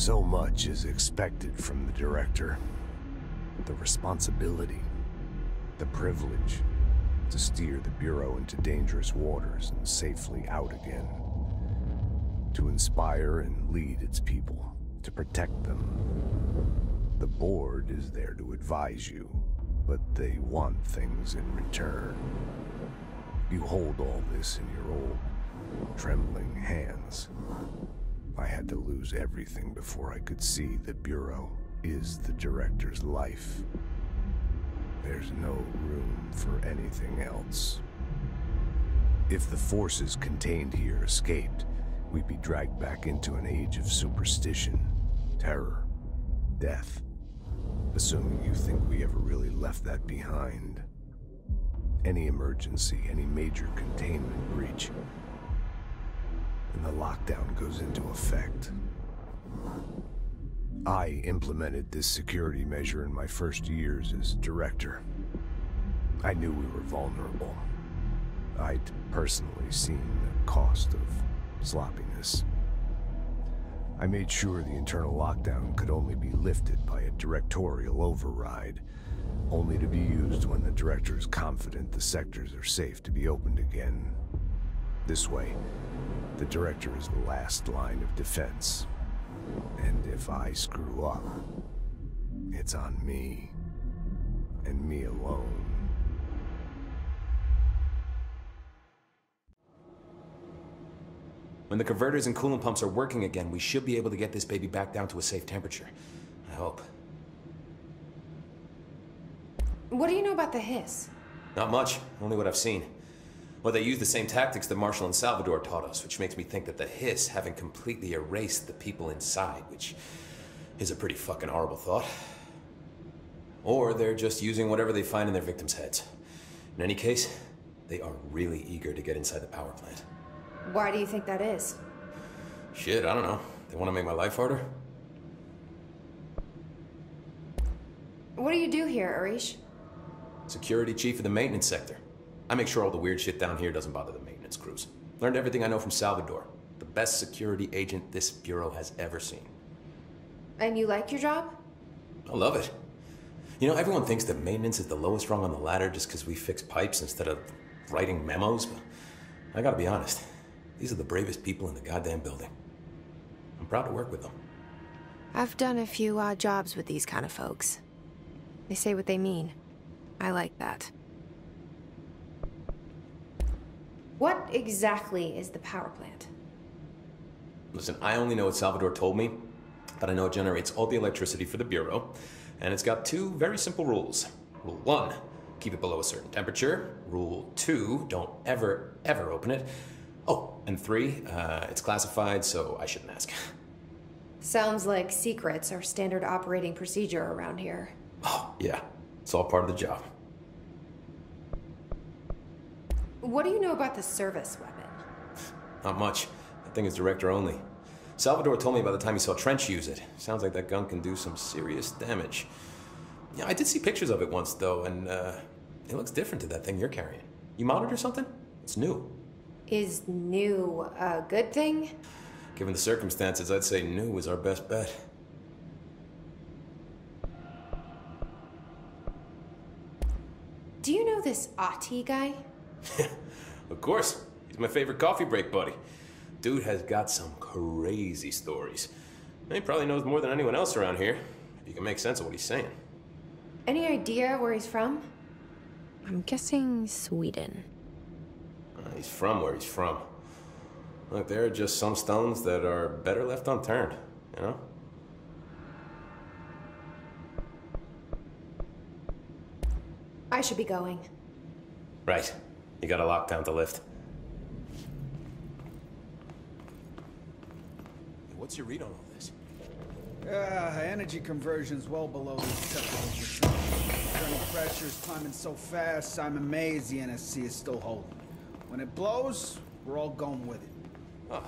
So much is expected from the director. The responsibility, the privilege to steer the Bureau into dangerous waters and safely out again. To inspire and lead its people, to protect them. The board is there to advise you, but they want things in return. You hold all this in your old, trembling hands. I had to lose everything before I could see the Bureau is the Director's life. There's no room for anything else. If the forces contained here escaped, we'd be dragged back into an age of superstition, terror, death. Assuming you think we ever really left that behind. Any emergency, any major containment breach, and the lockdown goes into effect. I implemented this security measure in my first years as director. I knew we were vulnerable. I'd personally seen the cost of sloppiness. I made sure the internal lockdown could only be lifted by a directorial override, only to be used when the director is confident the sectors are safe to be opened again. This way, the director is the last line of defense. And if I screw up, it's on me. And me alone. When the converters and coolant pumps are working again, we should be able to get this baby back down to a safe temperature. I hope. What do you know about the hiss? Not much, only what I've seen. Well, they use the same tactics that Marshall and Salvador taught us, which makes me think that the Hiss haven't completely erased the people inside, which is a pretty fucking horrible thought. Or they're just using whatever they find in their victims' heads. In any case, they are really eager to get inside the power plant. Why do you think that is? Shit, I don't know. They want to make my life harder? What do you do here, Arish? Security chief of the maintenance sector. I make sure all the weird shit down here doesn't bother the maintenance crews. Learned everything I know from Salvador. The best security agent this bureau has ever seen. And you like your job? I love it. You know, everyone thinks that maintenance is the lowest rung on the ladder just because we fix pipes instead of writing memos, but I gotta be honest. These are the bravest people in the goddamn building. I'm proud to work with them. I've done a few odd jobs with these kind of folks. They say what they mean. I like that. What exactly is the power plant? Listen, I only know what Salvador told me, but I know it generates all the electricity for the Bureau, and it's got two very simple rules. Rule one, keep it below a certain temperature. Rule two, don't ever, ever open it. Oh, and three, uh, it's classified, so I shouldn't ask. Sounds like secrets are standard operating procedure around here. Oh, yeah. It's all part of the job. What do you know about the service weapon? Not much. That thing is director only. Salvador told me by the time he saw Trench use it. Sounds like that gun can do some serious damage. Yeah, I did see pictures of it once, though, and uh, it looks different to that thing you're carrying. You mounted or something? It's new. Is new a good thing? Given the circumstances, I'd say new is our best bet. Do you know this Ahti guy? of course. He's my favorite coffee break buddy. Dude has got some crazy stories. He probably knows more than anyone else around here, if you can make sense of what he's saying. Any idea where he's from? I'm guessing Sweden. Uh, he's from where he's from. Look, there are just some stones that are better left unturned, you know? I should be going. Right. You got a lockdown to lift. What's your read on all this? Yeah, energy conversion's well below the acceptable Internal pressure's climbing so fast, I'm amazed the NSC is still holding. When it blows, we're all going with it. Oh,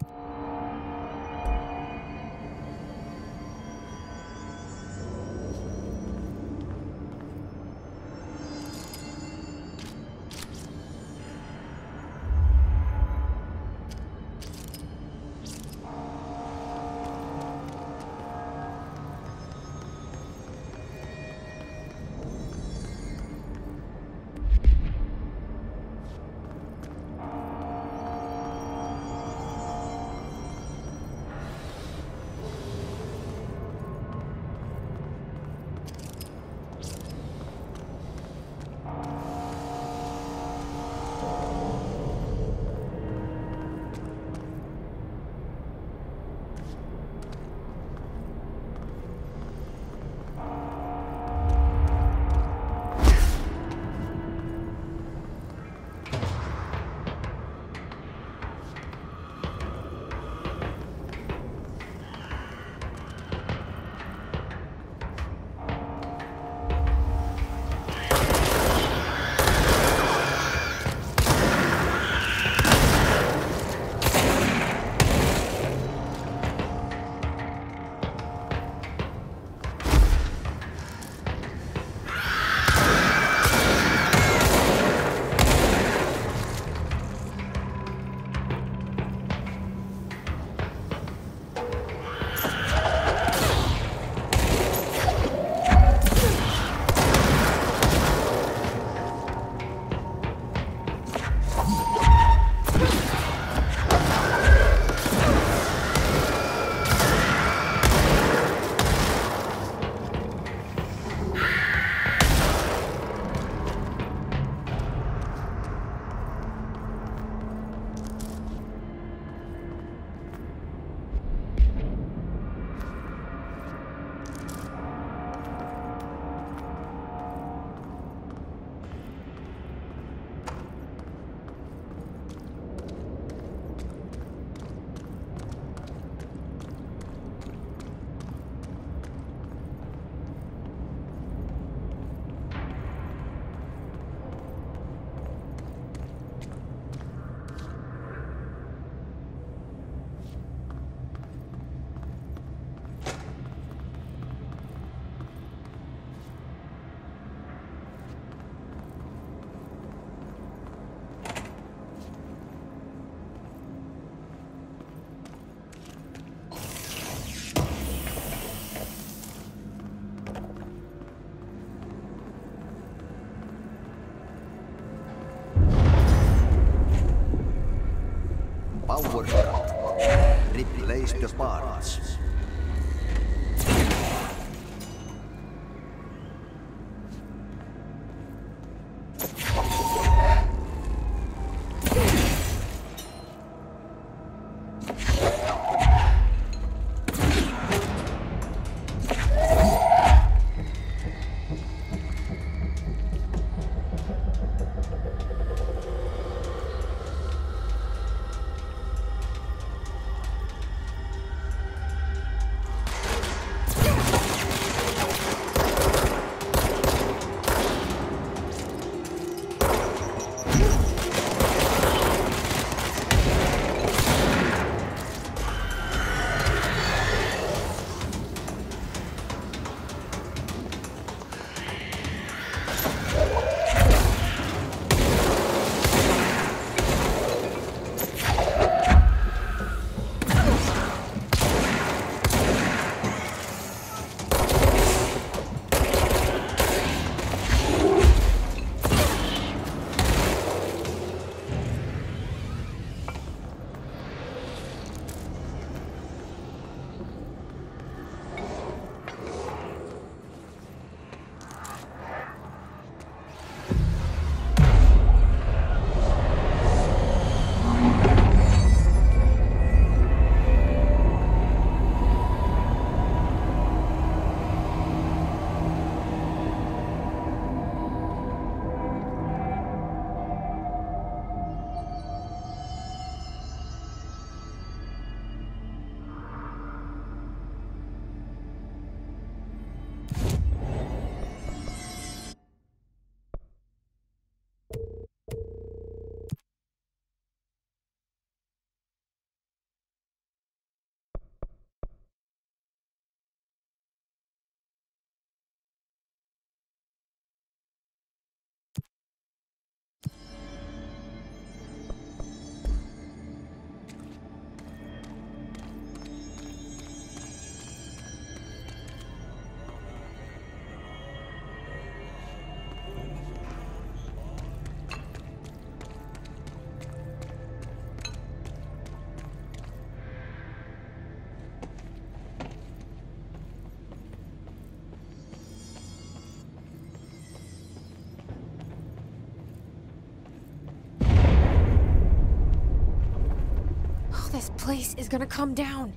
Power place is gonna come down.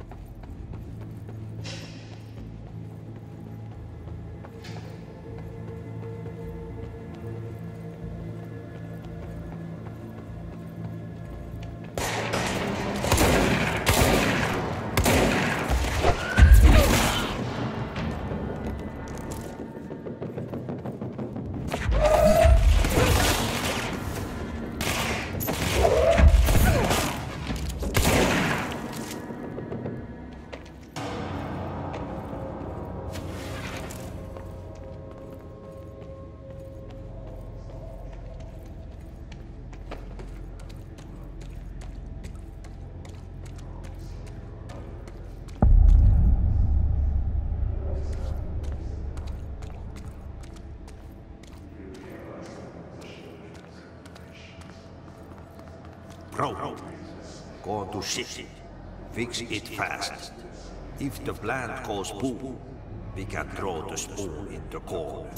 Go to ship. Fix it fast. If the plant goes boom, we can throw the spoon in the corner.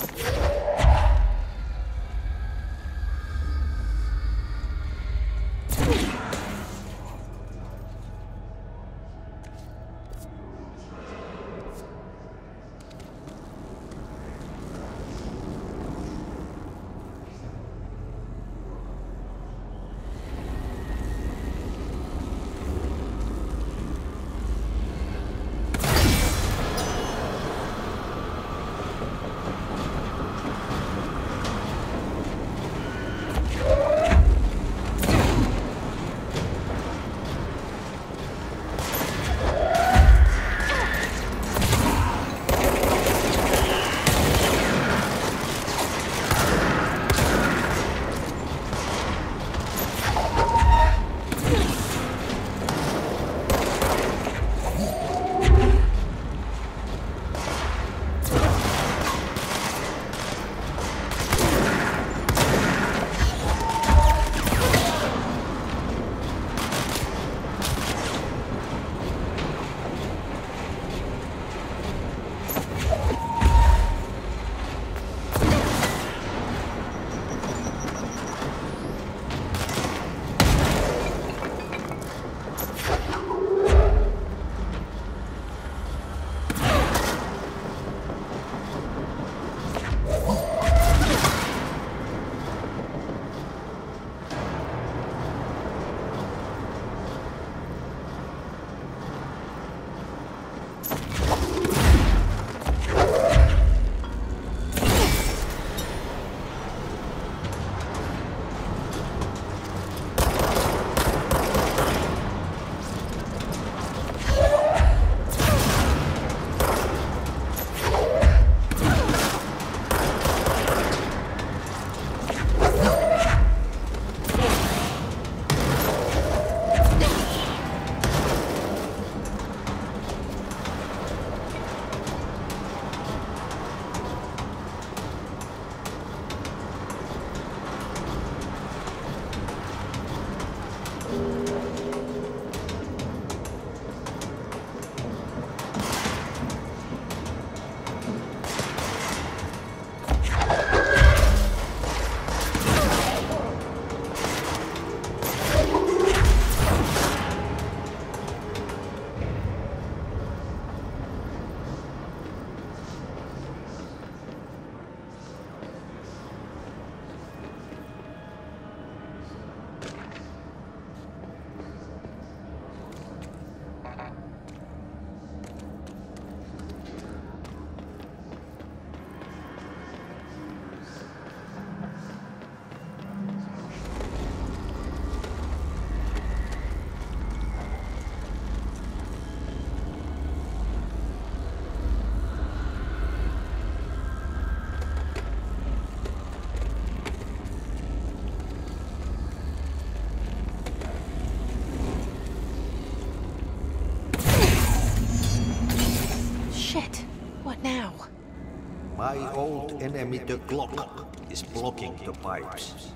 Enemy, the clock, is blocking the pipes.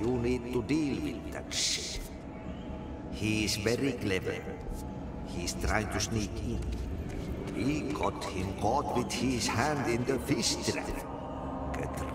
You need to deal with that shit. He is very clever. He's trying to sneak in. We got him caught with his hand in the fish trap. Get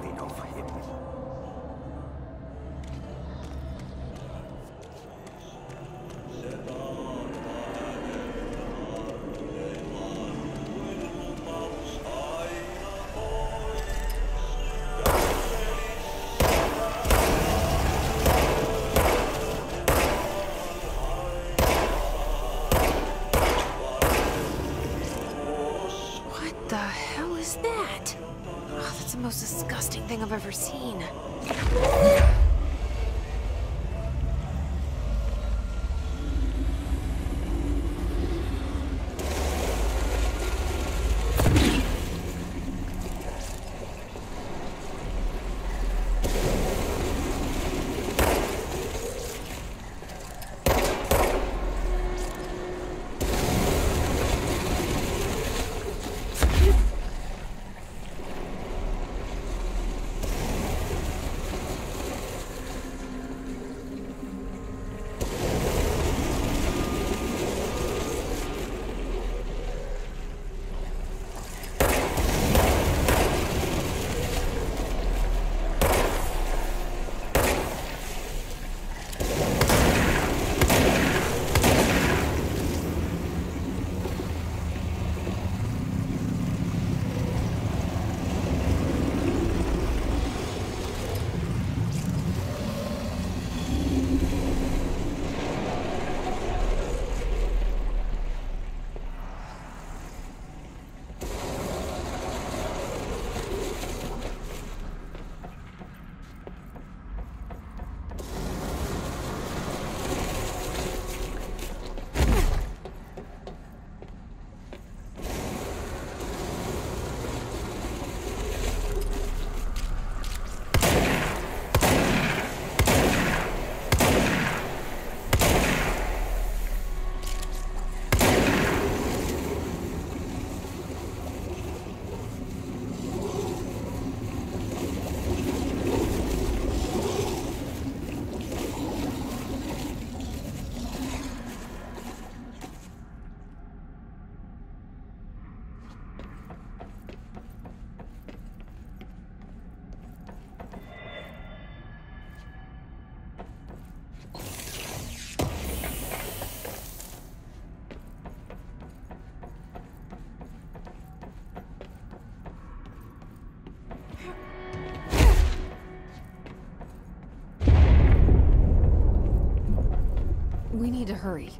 We need to hurry.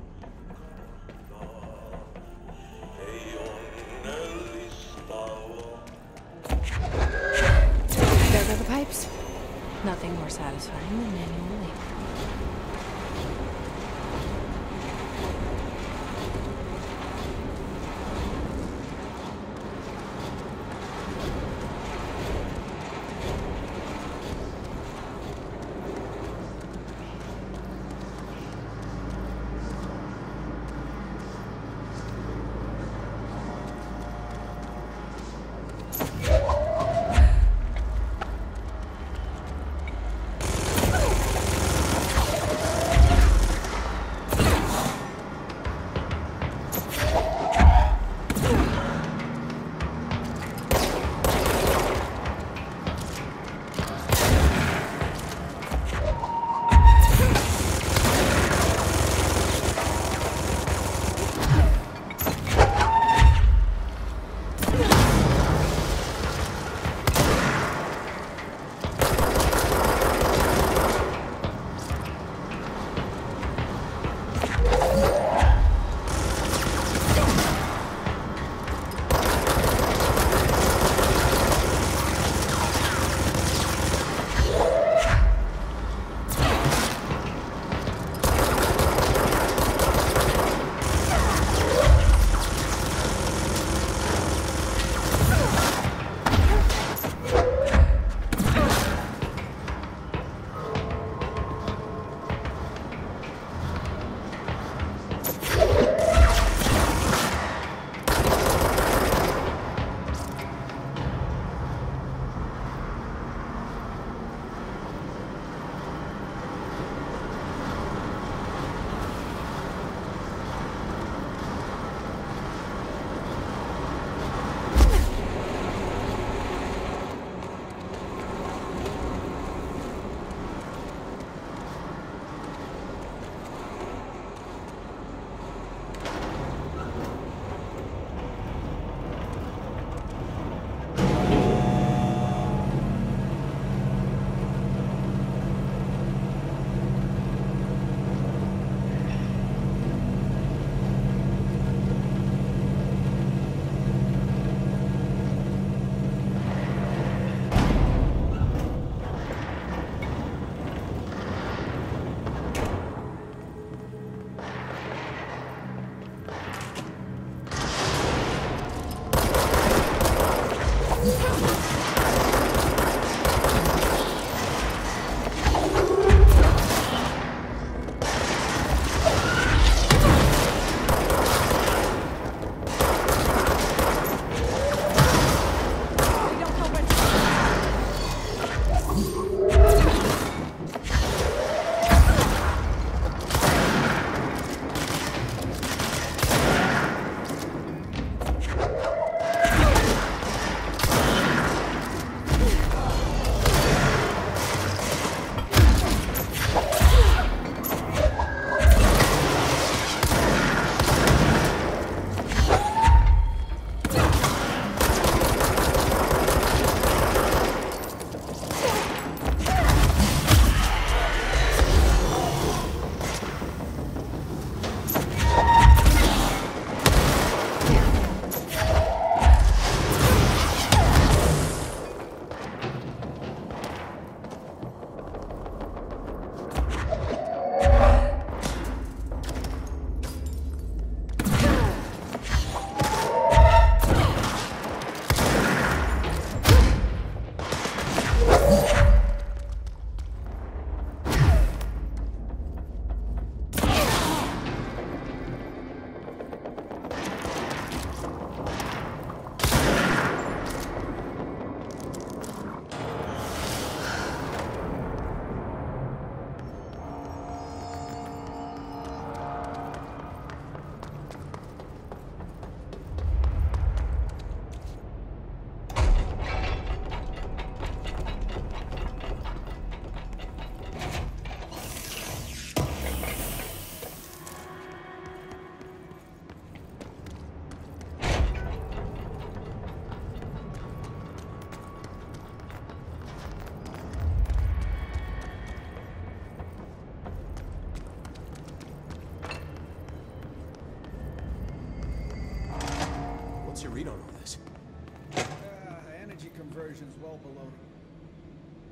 There go the pipes. Nothing more satisfying than manual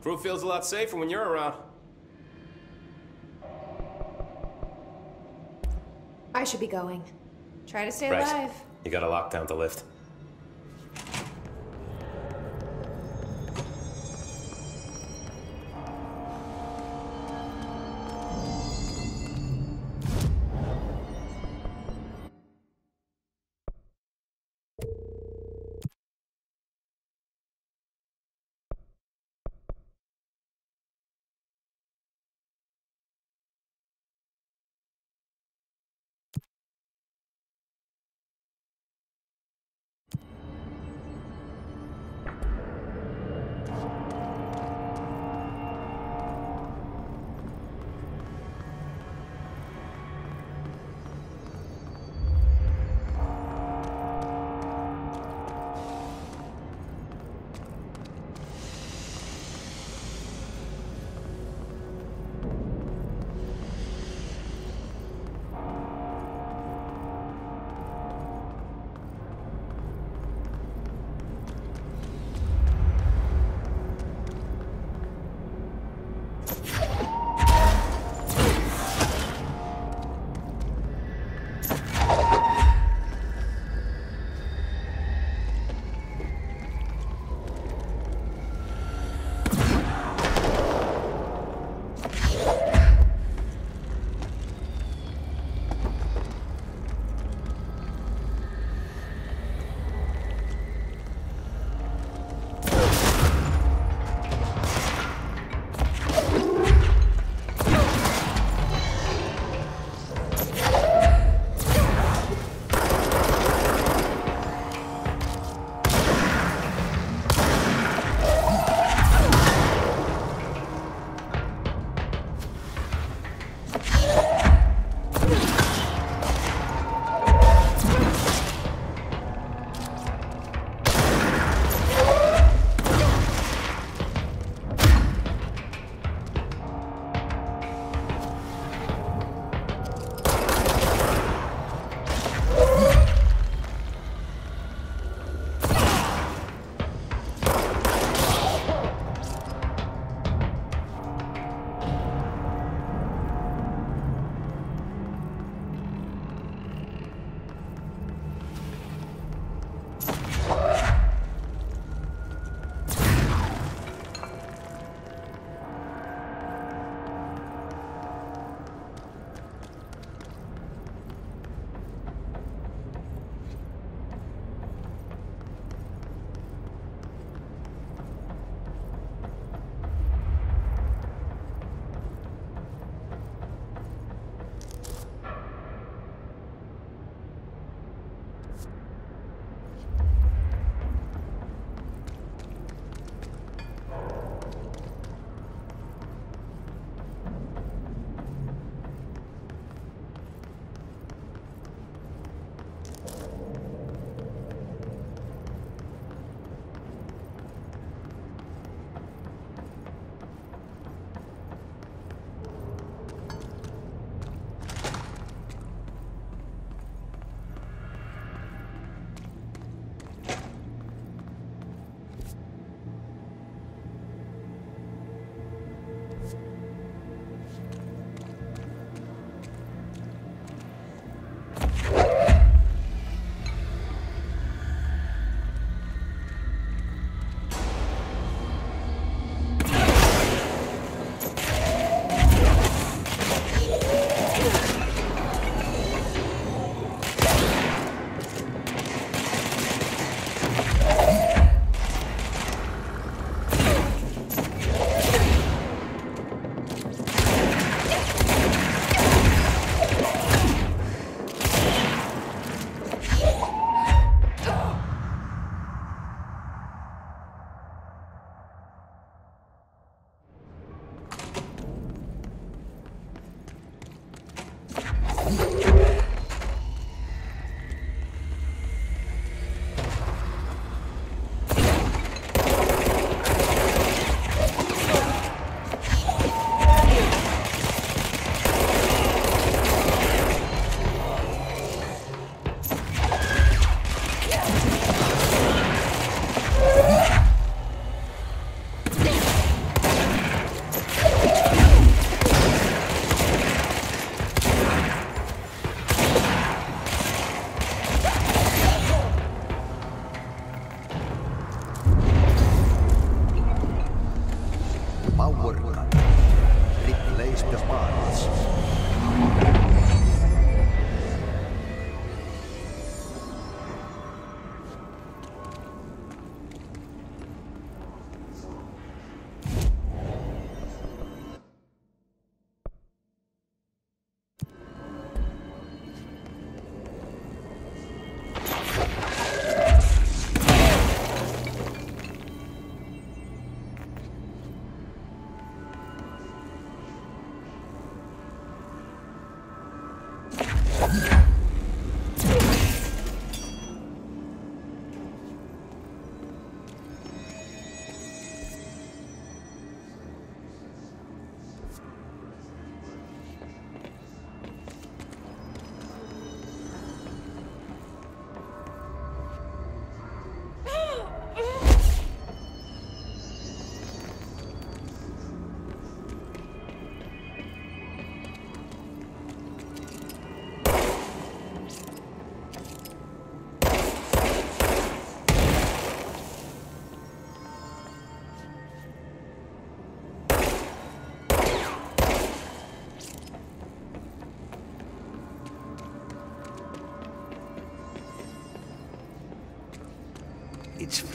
Crew feels a lot safer when you're around. I should be going. Try to stay Right. alive. You gotta lock down the lift.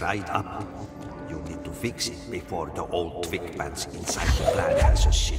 It's fried up. You need to fix it before the old twig pants inside the plant has a shit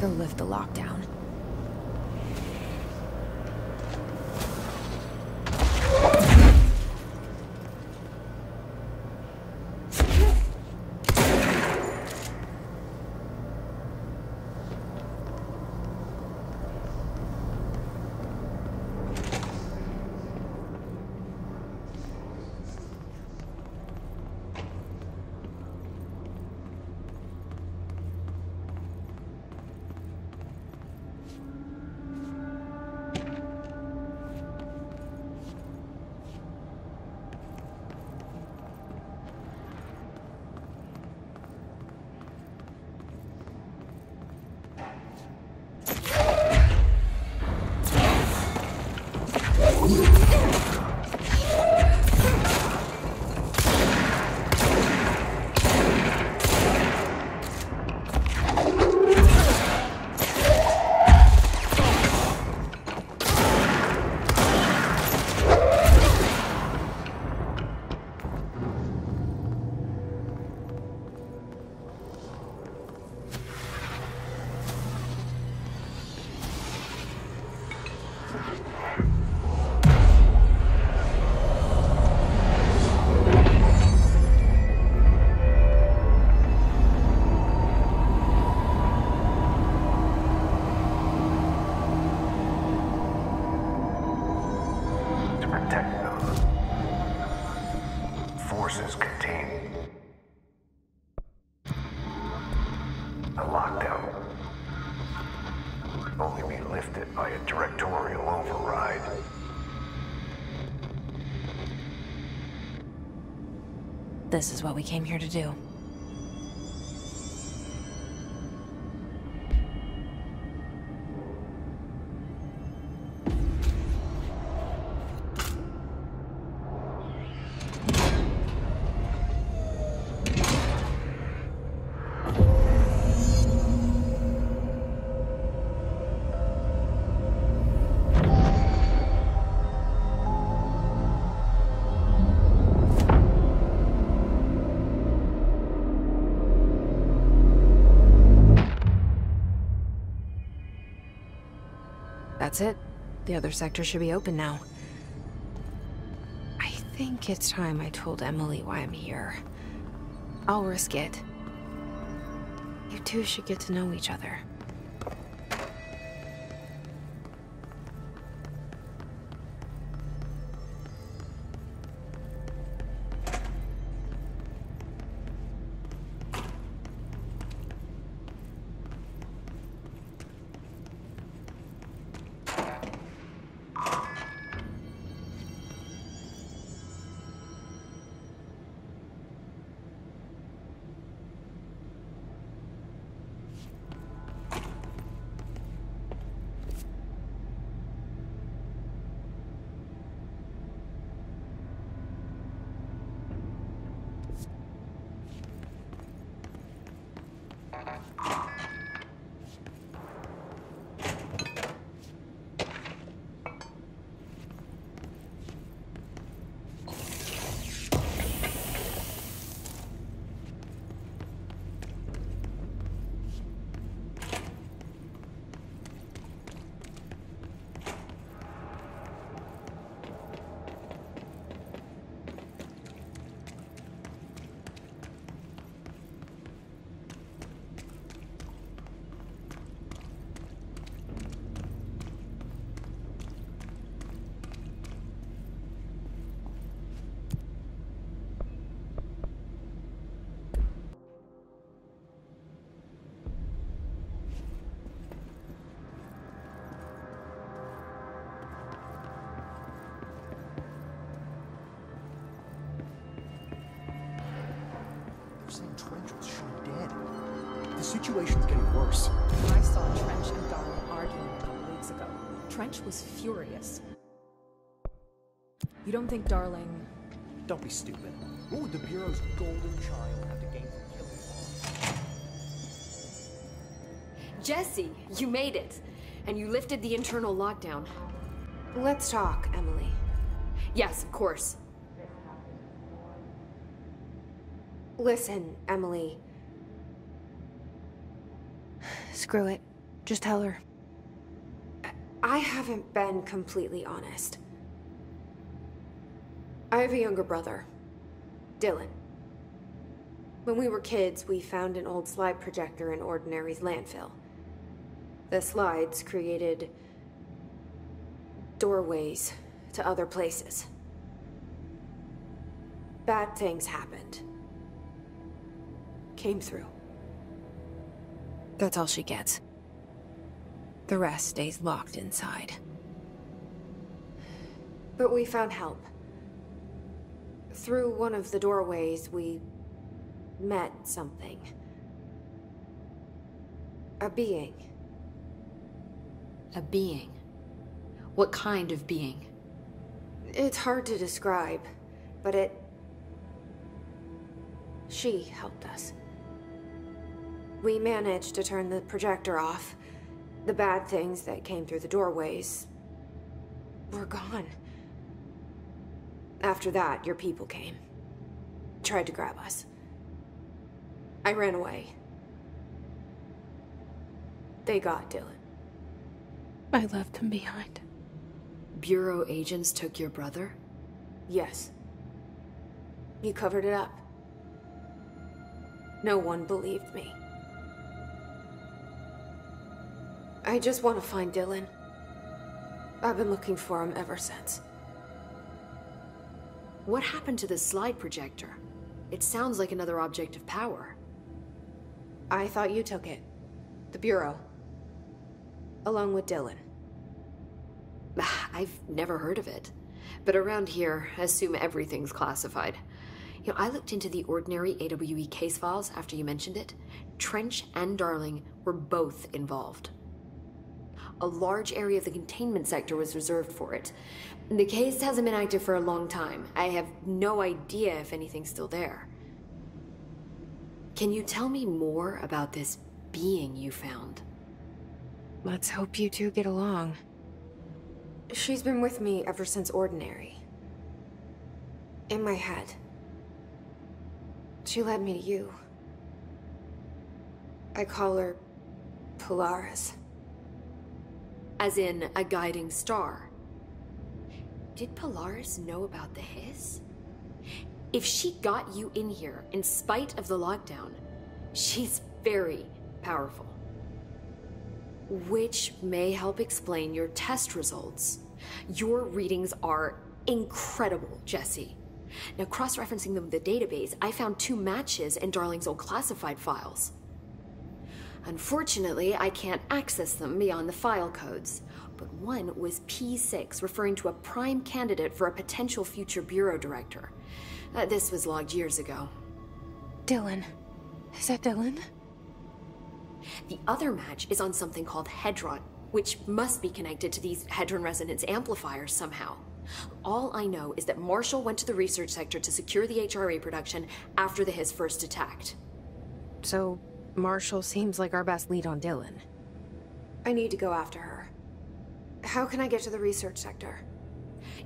go lift the lockdown. This is what we came here to do. That's it. The other sector should be open now. I think it's time I told Emily why I'm here. I'll risk it. You two should get to know each other. They're Trench was shot dead. The situation's getting worse. I saw Trench and Darling arguing a couple weeks ago. Trench was furious. You don't think Darling... Don't be stupid. What would the Bureau's golden child have to gain from killing Paul? Jesse, you made it. And you lifted the internal lockdown. Let's talk, Emily. Yes, of course. Listen, Emily. Screw it. Just tell her. I haven't been completely honest. I have a younger brother, Dylan. When we were kids, we found an old slide projector in Ordinary's landfill. The slides created doorways to other places. Bad things happened. Came through. That's all she gets. The rest stays locked inside. But we found help. Through one of the doorways, we met something. A being. A being. What kind of being? It's hard to describe, but it. She helped us. We managed to turn the projector off. The bad things that came through the doorways were gone. After that, your people came. Tried to grab us. I ran away. They got Dylan. I left him behind. Bureau agents took your brother? Yes. You covered it up. No one believed me. I just want to find Dylan. I've been looking for him ever since. What happened to the slide projector? It sounds like another object of power. I thought you took it. The Bureau. Along with Dylan. Ah, I've never heard of it. But around here, I assume everything's classified. You know, I looked into the ordinary AWE case files after you mentioned it. Trench and Darling were both involved. A large area of the containment sector was reserved for it. The case hasn't been active for a long time. I have no idea if anything's still there. Can you tell me more about this being you found? Let's hope you two get along. She's been with me ever since Ordinary. In my head. She led me to you. I call her Polaris. As in a guiding star. Did Polaris know about the hiss? If she got you in here in spite of the lockdown, she's very powerful. Which may help explain your test results. Your readings are incredible, Jesse. Now, cross referencing them with the database, I found two matches in Darling's old classified files. Unfortunately, I can't access them beyond the file codes, but one was P6, referring to a prime candidate for a potential future bureau director. Uh, this was logged years ago. Dylan. Is that Dylan? The other match is on something called Hedron, which must be connected to these Hedron resonance amplifiers somehow. All I know is that Marshall went to the research sector to secure the HRA production after the Hiss first attacked. So, Marshall seems like our best lead on Dylan. I need to go after her. How can I get to the research sector?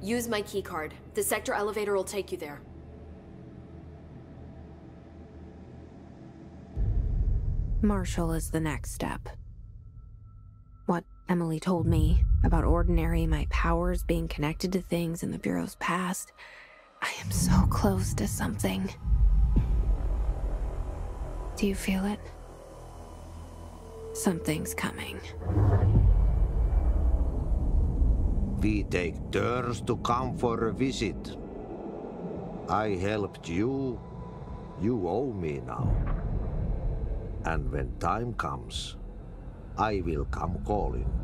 Use my keycard. The sector elevator will take you there. Marshall is the next step. What Emily told me about Ordinary, my powers being connected to things in the Bureau's past, I am so close to something. Do you feel it? Something's coming. We take turns to come for a visit. I helped you. You owe me now. And when time comes, I will come calling.